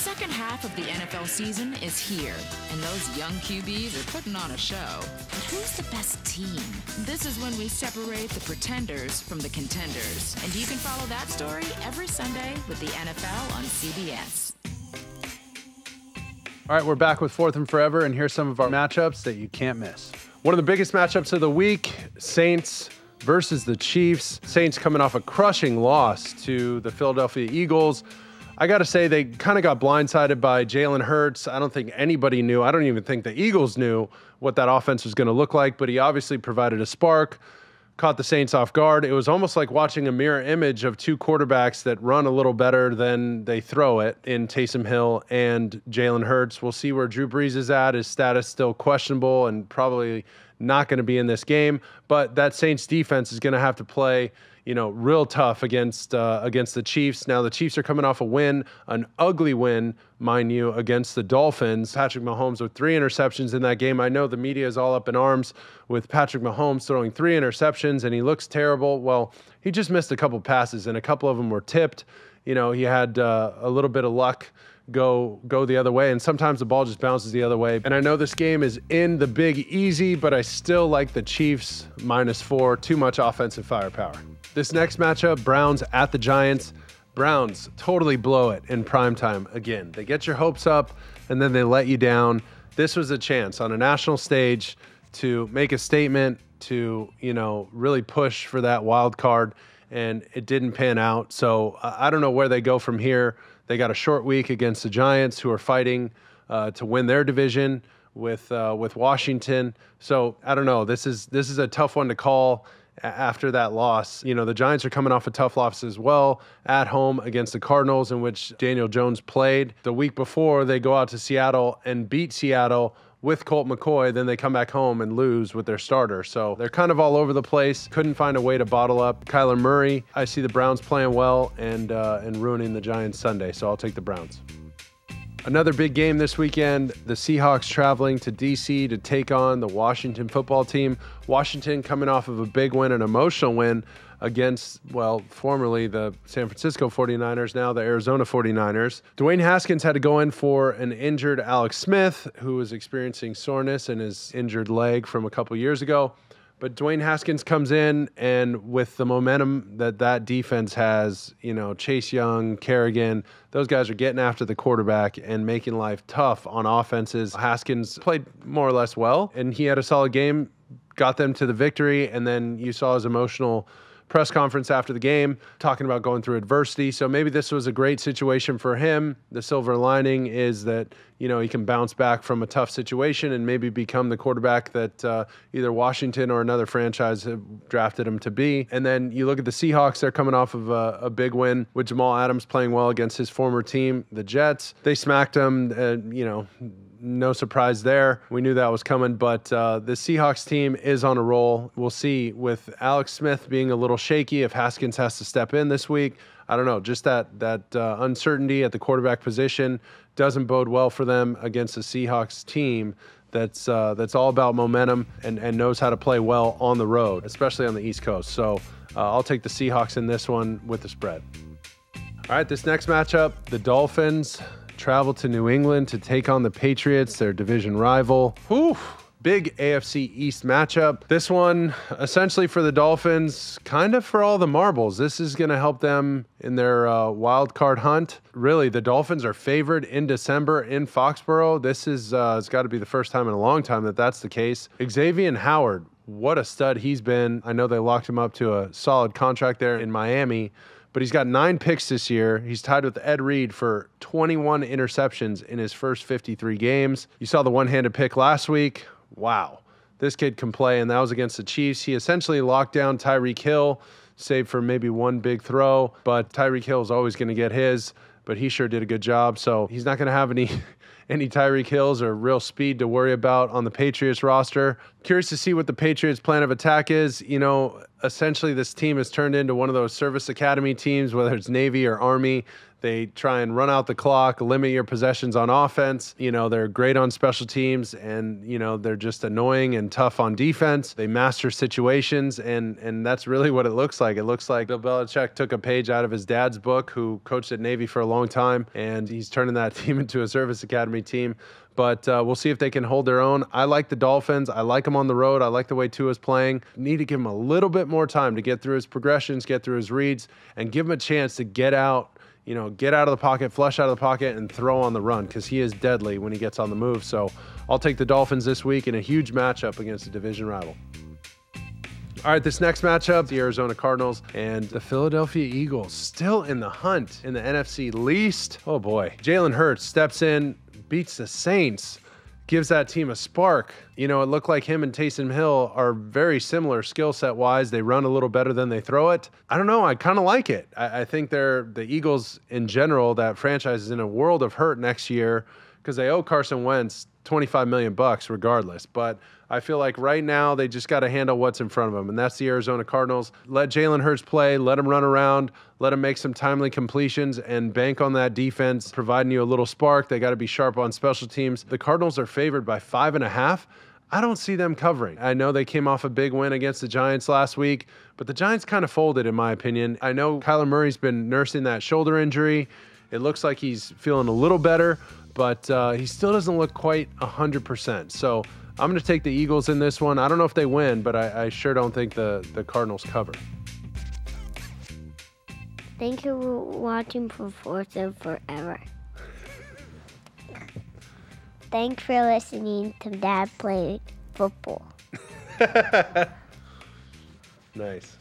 second half of the NFL season is here, and those young QBs are putting on a show. But who's the best team? This is when we separate the pretenders from the contenders. And you can follow that story every Sunday with the NFL on CBS. All right, we're back with Fourth and Forever, and here's some of our matchups that you can't miss. One of the biggest matchups of the week Saints versus the Chiefs. Saints coming off a crushing loss to the Philadelphia Eagles. I got to say, they kind of got blindsided by Jalen Hurts. I don't think anybody knew. I don't even think the Eagles knew what that offense was going to look like, but he obviously provided a spark, caught the Saints off guard. It was almost like watching a mirror image of two quarterbacks that run a little better than they throw it in Taysom Hill and Jalen Hurts. We'll see where Drew Brees is at. His status still questionable and probably not going to be in this game. But that Saints defense is going to have to play, you know, real tough against uh, against the Chiefs. Now the Chiefs are coming off a win, an ugly win, mind you, against the Dolphins. Patrick Mahomes with three interceptions in that game. I know the media is all up in arms with Patrick Mahomes throwing three interceptions and he looks terrible. Well, he just missed a couple passes and a couple of them were tipped. You know, he had uh, a little bit of luck go go the other way. And sometimes the ball just bounces the other way. And i know this game is in the big easy but i still like the chiefs minus four. Too much offensive firepower. This next matchup browns at the giants. Browns totally blow it in prime time again. They get your hopes up and then they let you down. This was a chance on a national stage to make a statement to you know really push for that wild card and it didn't pan out. So i don't know where they go from here they got a short week against the Giants, who are fighting uh, to win their division with uh, with Washington. So I don't know. This is this is a tough one to call after that loss. You know, the Giants are coming off a tough loss as well at home against the Cardinals, in which Daniel Jones played. The week before, they go out to Seattle and beat Seattle with Colt McCoy, then they come back home and lose with their starter. So they're kind of all over the place. Couldn't find a way to bottle up Kyler Murray. I see the Browns playing well and uh, and ruining the Giants Sunday, so I'll take the Browns. Another big game this weekend. The Seahawks traveling to DC to take on the Washington football team. Washington coming off of a big win, an emotional win against, well, formerly the San Francisco 49ers, now the Arizona 49ers. Dwayne Haskins had to go in for an injured Alex Smith, who was experiencing soreness in his injured leg from a couple years ago. But Dwayne Haskins comes in, and with the momentum that that defense has, you know, Chase Young, Kerrigan, those guys are getting after the quarterback and making life tough on offenses. Haskins played more or less well, and he had a solid game, got them to the victory, and then you saw his emotional press conference after the game talking about going through adversity. So maybe this was a great situation for him. The silver lining is that, you know, he can bounce back from a tough situation and maybe become the quarterback that uh, either Washington or another franchise have drafted him to be. And then you look at the Seahawks, they're coming off of a, a big win with Jamal Adams playing well against his former team, the Jets. They smacked him, uh, you know, no surprise there. We knew that was coming, but uh, the Seahawks team is on a roll. We'll see with Alex Smith being a little shaky if Haskins has to step in this week. I don't know, just that that uh, uncertainty at the quarterback position doesn't bode well for them against the Seahawks team that's uh, that's all about momentum and, and knows how to play well on the road, especially on the East Coast. So uh, I'll take the Seahawks in this one with the spread. All right, this next matchup, the Dolphins travel to New England to take on the Patriots, their division rival. Whew. Big AFC East matchup. This one, essentially for the Dolphins, kind of for all the marbles. This is going to help them in their uh, wild card hunt. Really, the Dolphins are favored in December in Foxborough. This is uh, it's got to be the first time in a long time that that's the case. Xavier Howard, what a stud he's been. I know they locked him up to a solid contract there in Miami but he's got nine picks this year. He's tied with Ed Reed for 21 interceptions in his first 53 games. You saw the one handed pick last week. Wow. This kid can play, and that was against the Chiefs. He essentially locked down Tyreek Hill, save for maybe one big throw, but Tyreek Hill is always going to get his, but he sure did a good job. So he's not going to have any any Tyreek Hills or real speed to worry about on the Patriots roster. Curious to see what the Patriots' plan of attack is. You know, essentially, this team has turned into one of those service academy teams, whether it's Navy or Army, They try and run out the clock, limit your possessions on offense. You know, they're great on special teams and, you know, they're just annoying and tough on defense. They master situations and and that's really what it looks like. It looks like Bill Belichick took a page out of his dad's book who coached at Navy for a long time and he's turning that team into a service academy team but uh, we'll see if they can hold their own. I like the Dolphins. I like them on the road. I like the way Tua's playing. Need to give him a little bit more time to get through his progressions, get through his reads, and give him a chance to get out you know, get out of the pocket, flush out of the pocket, and throw on the run because he is deadly when he gets on the move. So I'll take the Dolphins this week in a huge matchup against a division rival. All right, this next matchup, the Arizona Cardinals and the Philadelphia Eagles, still in the hunt in the NFC least. Oh boy. Jalen Hurts steps in, beats the Saints gives that team a spark. You know, it looked like him and Taysom Hill are very similar skill set wise. They run a little better than they throw it. I don't know. I kind of like it. I, I, think they're the Eagles in general. That franchise is in a world of hurt next year because they owe Carson Wentz 25 million bucks regardless. But I feel like right now they just got to handle what's in front of them, and that's the Arizona Cardinals. Let Jalen Hurts play, let him run around, let him make some timely completions, and bank on that defense, providing you a little spark. They got to be sharp on special teams. The Cardinals are favored by five and a half. I don't see them covering. I know they came off a big win against the Giants last week, but the Giants kind of folded, in my opinion. I know Kyler Murray's been nursing that shoulder injury. It looks like he's feeling a little better, but uh, he still doesn't look quite 100%. So I'm going to take the Eagles in this one. I don't know if they win, but I, I sure don't think the, the Cardinals cover. Thank you for watching for Fourth and Forever. Thanks for listening to Dad play football. nice.